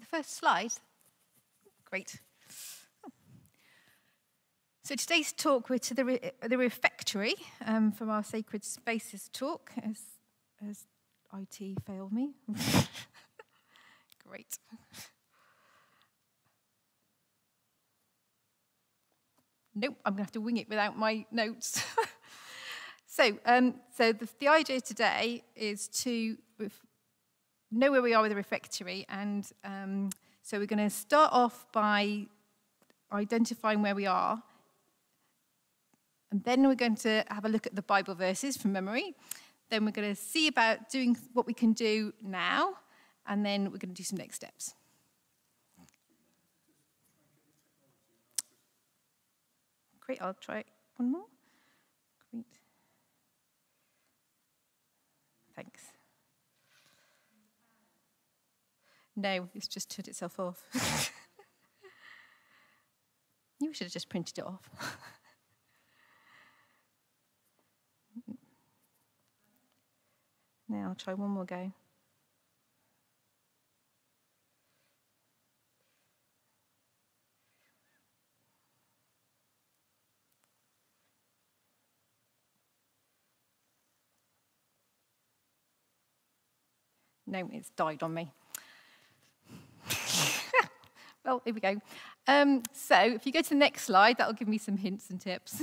the first slide? Great. So today's talk, we're to the, re the refectory um, from our Sacred Spaces talk, as, as IT failed me. Great. Nope, I'm going to have to wing it without my notes. so, um, so the, the idea today is to know where we are with the refectory, and um, so we're going to start off by identifying where we are, and then we're going to have a look at the Bible verses from memory. Then we're going to see about doing what we can do now, and then we're going to do some next steps. Great, I'll try one more. Great. Thanks. No, it's just turned itself off. you should have just printed it off. now I'll try one more go. No, it's died on me. Well, here we go. Um, so if you go to the next slide, that'll give me some hints and tips.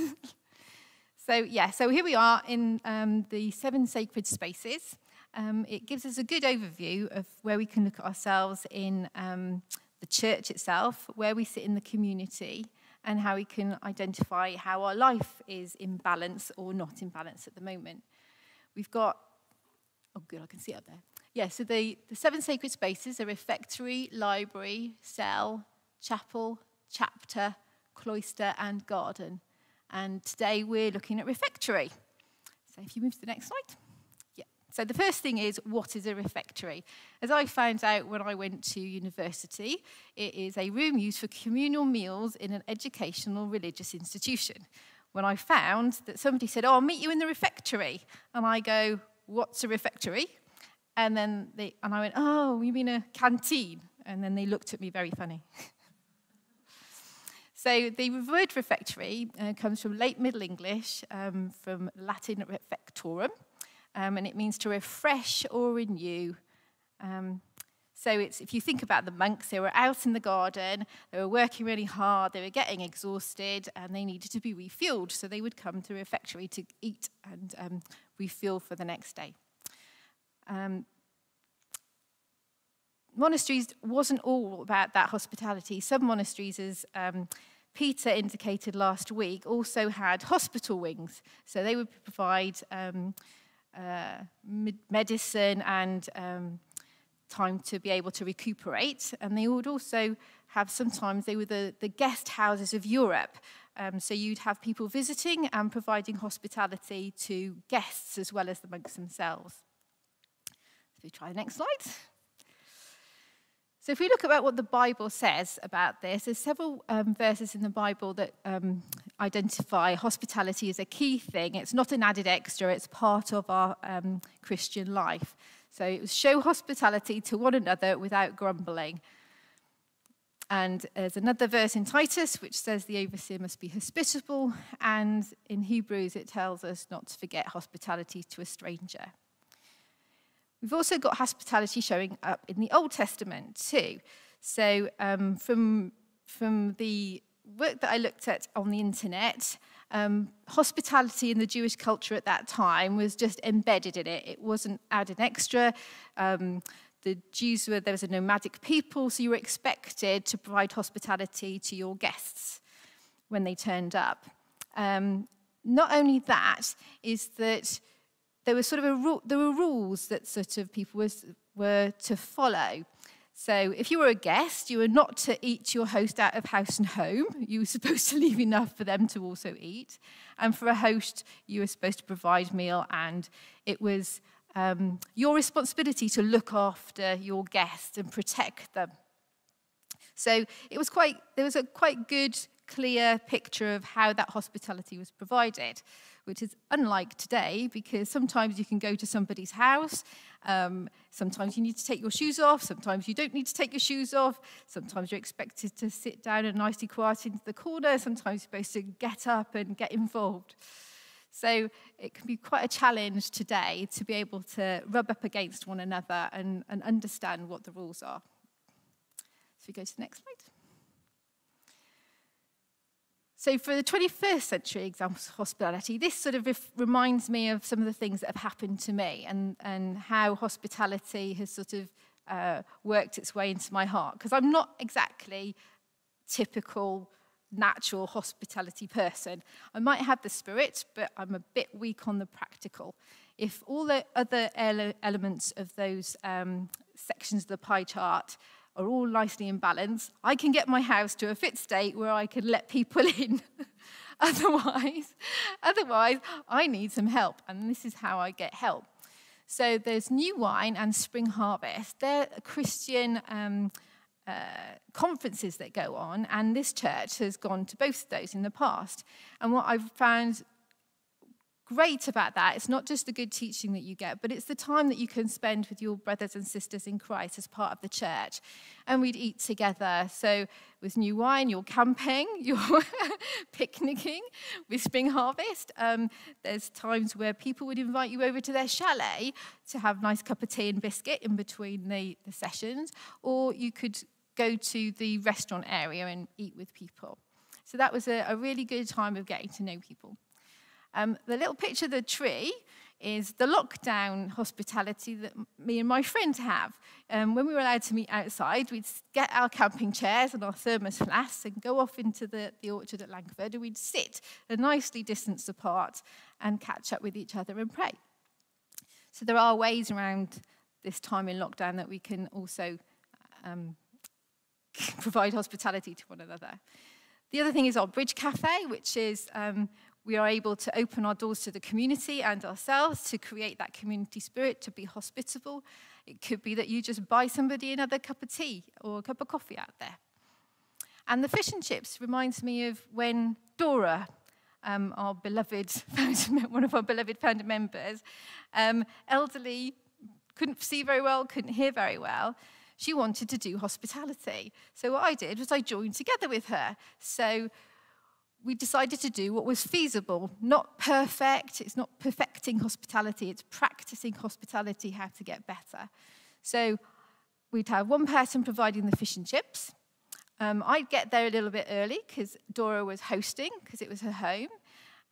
so yeah, so here we are in um, the seven sacred spaces. Um, it gives us a good overview of where we can look at ourselves in um, the church itself, where we sit in the community, and how we can identify how our life is in balance or not in balance at the moment. We've got, oh good, I can see up there. Yeah, so the, the seven sacred spaces are refectory, library, cell, chapel, chapter, cloister, and garden. And today we're looking at refectory. So if you move to the next slide. Yeah. So the first thing is, what is a refectory? As I found out when I went to university, it is a room used for communal meals in an educational religious institution. When I found that somebody said, oh, I'll meet you in the refectory. And I go, what's a refectory? And then they, and I went, oh, you mean a canteen? And then they looked at me very funny. so the word refectory uh, comes from late Middle English, um, from Latin refectorium, um, and it means to refresh or renew. Um, so it's, if you think about the monks, they were out in the garden, they were working really hard, they were getting exhausted, and they needed to be refueled. So they would come to a refectory to eat and um, refuel for the next day. Um, monasteries wasn't all about that hospitality. Some monasteries, as um, Peter indicated last week, also had hospital wings. So they would provide um, uh, medicine and um, time to be able to recuperate. And they would also have sometimes, they were the, the guest houses of Europe. Um, so you'd have people visiting and providing hospitality to guests as well as the monks themselves we try the next slide. So if we look about what the Bible says about this, there's several um, verses in the Bible that um, identify hospitality as a key thing. It's not an added extra, it's part of our um, Christian life. So it was show hospitality to one another without grumbling. And there's another verse in Titus which says the overseer must be hospitable. And in Hebrews, it tells us not to forget hospitality to a stranger. We've also got hospitality showing up in the Old Testament too. So um, from, from the work that I looked at on the internet, um, hospitality in the Jewish culture at that time was just embedded in it. It wasn't added extra. Um, the Jews were, there was a nomadic people, so you were expected to provide hospitality to your guests when they turned up. Um, not only that, is that there was sort of a there were rules that sort of people was, were to follow. So if you were a guest, you were not to eat your host out of house and home. You were supposed to leave enough for them to also eat. And for a host, you were supposed to provide meal, and it was um, your responsibility to look after your guests and protect them. So it was quite there was a quite good, clear picture of how that hospitality was provided. which is unlike today because sometimes you can go to somebody's house, um, sometimes you need to take your shoes off, sometimes you don't need to take your shoes off, sometimes you're expected to sit down and nicely quiet into the corner, sometimes you're supposed to get up and get involved. So it can be quite a challenge today to be able to rub up against one another and, and understand what the rules are. So we go to the next slide. So for the 21st century example of hospitality, this sort of reminds me of some of the things that have happened to me and, and how hospitality has sort of uh, worked its way into my heart. Because I'm not exactly typical natural hospitality person. I might have the spirit, but I'm a bit weak on the practical. If all the other ele elements of those um, sections of the pie chart are all nicely in balance, I can get my house to a fit state where I can let people in. otherwise, otherwise, I need some help, and this is how I get help. So there's New Wine and Spring Harvest. They're Christian um, uh, conferences that go on, and this church has gone to both of those in the past. And what I've found great about that. It's not just the good teaching that you get, but it's the time that you can spend with your brothers and sisters in Christ as part of the church. And we'd eat together. So with new wine, you're camping, you're picnicking with Spring Harvest. Um, there's times where people would invite you over to their chalet to have a nice cup of tea and biscuit in between the, the sessions, or you could go to the restaurant area and eat with people. So that was a, a really good time of getting to know people. Um, the little picture of the tree is the lockdown hospitality that me and my friend have. Um, when we were allowed to meet outside, we'd get our camping chairs and our thermos flasks and go off into the, the orchard at Langford and we'd sit a nicely distanced apart and catch up with each other and pray. So there are ways around this time in lockdown that we can also um, provide hospitality to one another. The other thing is our Bridge Cafe, which is um, we are able to open our doors to the community and ourselves to create that community spirit, to be hospitable. It could be that you just buy somebody another cup of tea or a cup of coffee out there. And the fish and chips reminds me of when Dora, um, our beloved one of our beloved founder members, um, elderly, couldn't see very well, couldn't hear very well. She wanted to do hospitality. So what I did was I joined together with her. So we decided to do what was feasible, not perfect. It's not perfecting hospitality, it's practicing hospitality, how to get better. So we'd have one person providing the fish and chips. Um, I'd get there a little bit early because Dora was hosting, because it was her home.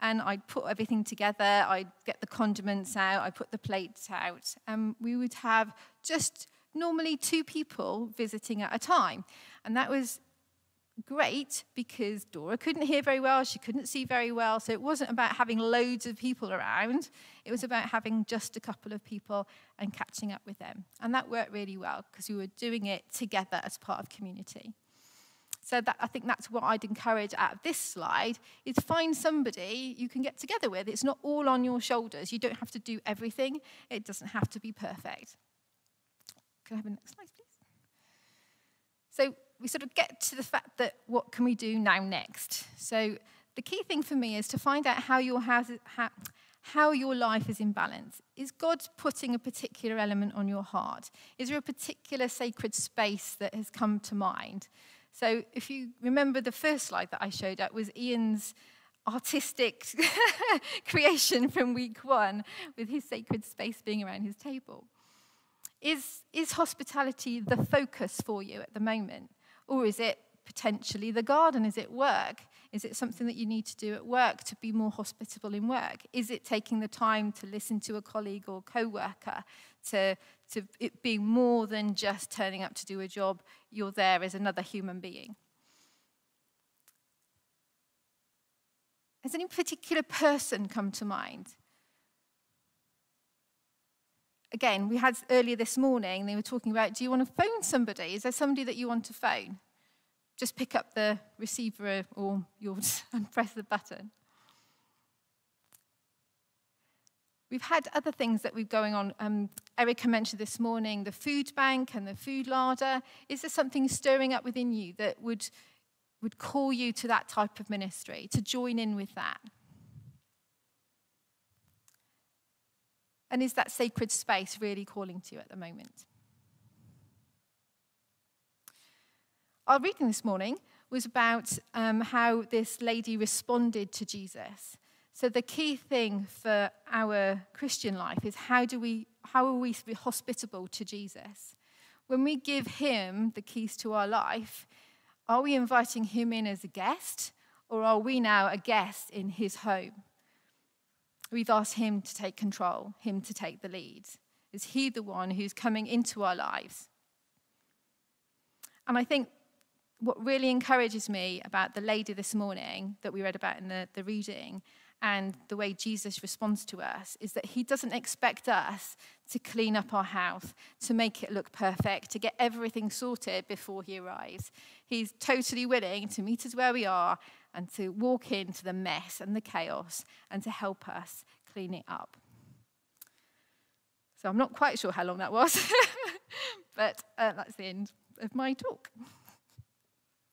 And I'd put everything together, I'd get the condiments out, I'd put the plates out. And we would have just normally two people visiting at a time. And that was great because Dora couldn't hear very well, she couldn't see very well, so it wasn't about having loads of people around, it was about having just a couple of people and catching up with them. And that worked really well because we were doing it together as part of community. So that, I think that's what I'd encourage out of this slide, is find somebody you can get together with. It's not all on your shoulders. You don't have to do everything. It doesn't have to be perfect. Can I have a next slide, please? So we sort of get to the fact that what can we do now next? So the key thing for me is to find out how your, house, how, how your life is in balance. Is God putting a particular element on your heart? Is there a particular sacred space that has come to mind? So if you remember the first slide that I showed up was Ian's artistic creation from week one with his sacred space being around his table. Is, is hospitality the focus for you at the moment? Or is it potentially the garden? Is it work? Is it something that you need to do at work to be more hospitable in work? Is it taking the time to listen to a colleague or co-worker to, to it being more than just turning up to do a job? You're there as another human being. Has any particular person come to mind? Again, we had earlier this morning, they were talking about, do you want to phone somebody? Is there somebody that you want to phone? Just pick up the receiver or yours and press the button. We've had other things that we're going on. Um, Erica mentioned this morning the food bank and the food larder. Is there something stirring up within you that would, would call you to that type of ministry, to join in with that? And is that sacred space really calling to you at the moment? Our reading this morning was about um, how this lady responded to Jesus. So the key thing for our Christian life is how do we how are we hospitable to Jesus? When we give him the keys to our life, are we inviting him in as a guest or are we now a guest in his home? We've asked him to take control, him to take the lead. Is he the one who's coming into our lives? And I think what really encourages me about the lady this morning that we read about in the, the reading and the way Jesus responds to us is that he doesn't expect us to clean up our house, to make it look perfect, to get everything sorted before he arrives. He's totally willing to meet us where we are and to walk into the mess and the chaos and to help us clean it up. So I'm not quite sure how long that was, but uh, that's the end of my talk.